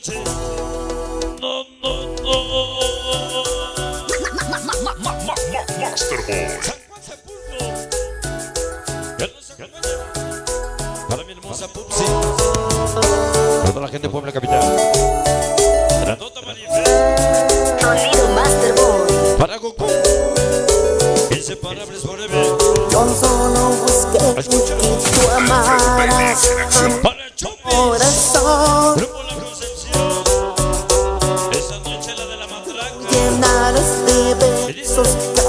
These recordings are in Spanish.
noche. No, no, no. Master Boy. Para mi hermosa Pupsi. Para toda la gente de Puebla Capital. Marife. Sonido Master Boy. Para Goku. Inseparables forever. Yo solo busqué Escucha. que tú amaras Para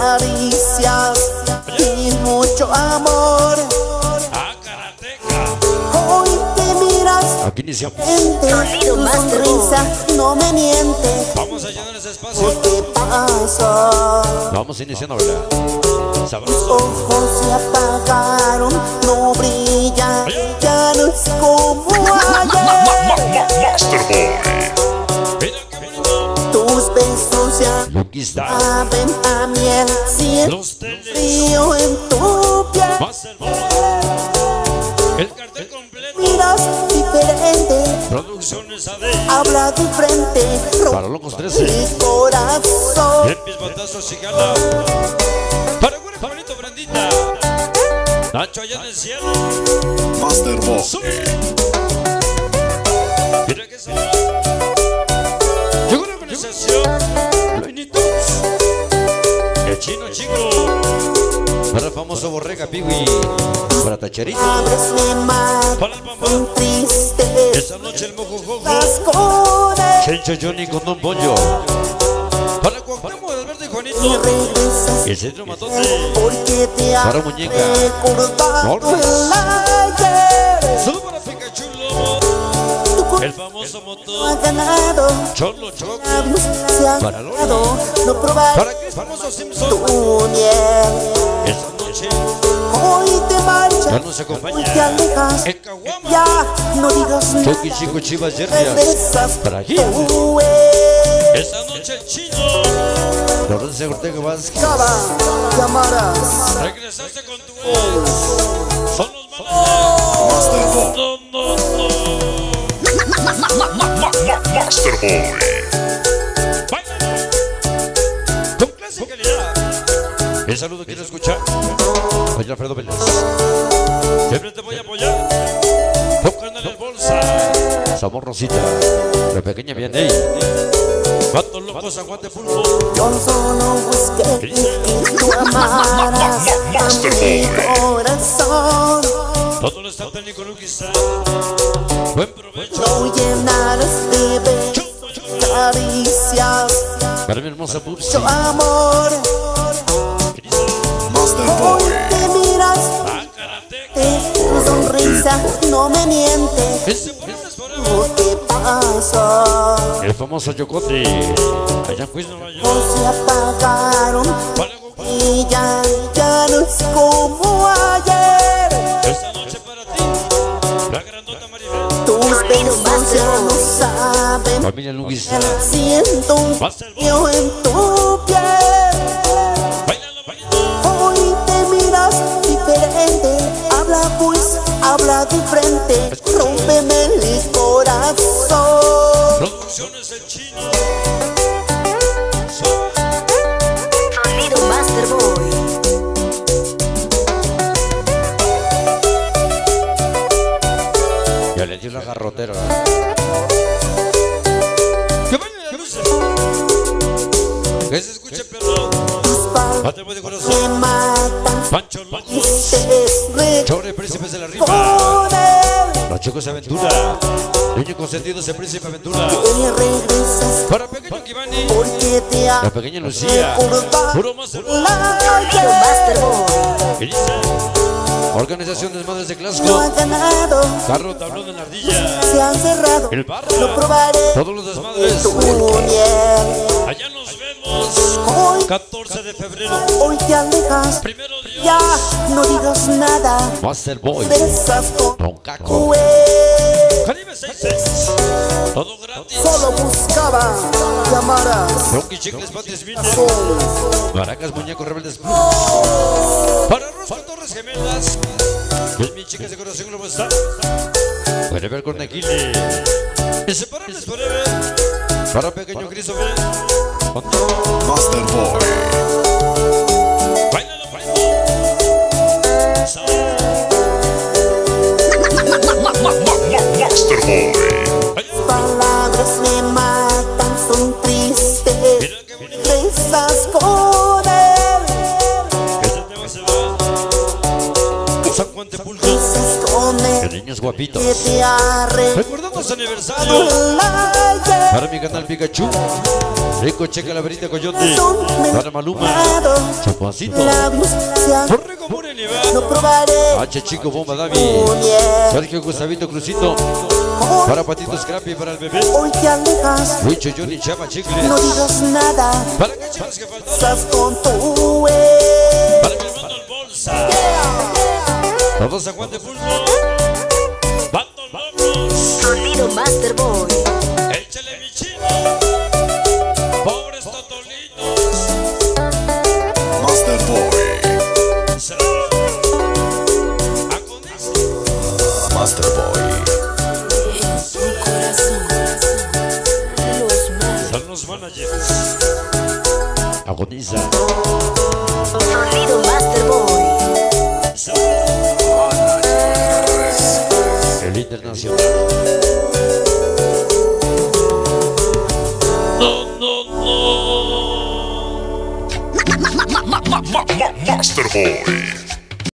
caricias y mucho amor. A Karateca. Hoy te miras Aquí iniciamos. tu sonrisa no me miente. Vamos a llenar ese espacio. ¿Qué pasa? Vamos iniciando, ¿verdad? Mis Sabroso. ojos se apagaron, no brillan, ya no es como ayer. Master Boy. Ya Aquí está. saben a miel, siento Los teles. frío en tu piel. Más hermoso. El cartel completo. Miras diferente, Producciones AD. habla de frente, Para locos 13. mi corazón. Yepis, batazos y gala. Para güero bonito, Brandita. Nacho allá en el cielo. Master. Sube. Mira que se Llegó la organización. El chino chico. Para el famoso Borrega Piwi. Para Tacherito. Para el papá. Esta noche el mojo jojo. Chencho Johnny con Don Pollo. Para Cuauhtémoc, Alberto y Juanito. El centro matote. Para muñeca. Normas. El famoso ha motor. ganado. Cholo han Para Lola. no probar Para que el famoso Simpson. tu miel. Esta noche Hoy te ya marchas, nos hoy te acompaña. alejas. El Caguama. Ya no digas nada, Chucky Chico Chivas regresas Para eres. Esta noche el chino. Lorenzo Ortega Vázquez. Llamaras. Regresaste con tu ex. Master Boy. Báilalo. Con clase y calidad. El saludo quiero escuchar. Oye, Alfredo Vélez. Siempre te voy a apoyar. Tocando en el bolsa. Somos Rosita. La pequeña Vianney. Cuántos locos aguante pulpo. Yo solo busqué que tú amaras a mi corazón. Todo lo está técnico conquistar. Buen caricias, Para mi hermosa Pupsi. mucho amor. Hoy te miras, Ah, tu sonrisa no me miente. ¿Qué pasa? El famoso Yocote. Allá fui Nueva York. No se apagaron Goku. y ya, ya no es como ayer. Esta noche para ti. La grandota Maribel. Tus besos ya no saben. Familia Luis. Siento un frío en tu piel. Bailalo, bailalo. Hoy te miras diferente. Habla pues, habla de frente. Rómpeme el corazón. Producciones el chino. Sonido Master Boy. Ya le dio la garrotera. Que se escuche perro. Bate de corazón. Pancho Locos. Te Chore, príncipes de la recordaré. Los chicos de aventura. Niño consentido es el príncipe aventura. Para pequeño ha La pequeña Lucía. Puro más. Organización de Madres de No Glasgow. ganado. Carro, tablón de la ardilla. Se han cerrado. El Lo barra. probaré. Todos los desmadres. 14 de febrero. hoy te alejas. Primero Dios. Ya no digas nada. Master Boy. Besas con Don Caco. Caribe 66. Todo gratis. Solo buscaba llamaras. Rocky Chicles Patis Vine. Maracas Muñecos Rebeldes. Para Rosco Torres Gemelas. Es mi chica de corazón, ¿cómo está? Puede ver con Nequili. Inseparables forever. Para pequeño Christopher. Master Boy. Bailalo, bailalo. Sabor. Master Boy. Bailalo. Palabras me matan, son tristes. Con él, Este tema se va. San Juan de Pulso. Rezas con El él. niño es guapito. Que te ha Recordando su aniversario. Para mi canal Pikachu. Rico Checa la verita Coyote. Para Maluma. y va. no probaré H Chico Bomba Davi. miel. Sergio Gustavito Crucito. Para Patito Scrappy. Para el bebé. hoy te alejas, Lucho Johnny Chapa Chicle. no digas nada, Para que faltaron. estás con tu. Para mi hermano el Bolsa. Todos San Juan de. Master Boy. Échale mi chino. Pobres totolitos. Master Boy. Será. Master Boy. Su corazón. Los más. Son los managers. Agoniza. Sonido Master Boy. El internacional. Master Boy.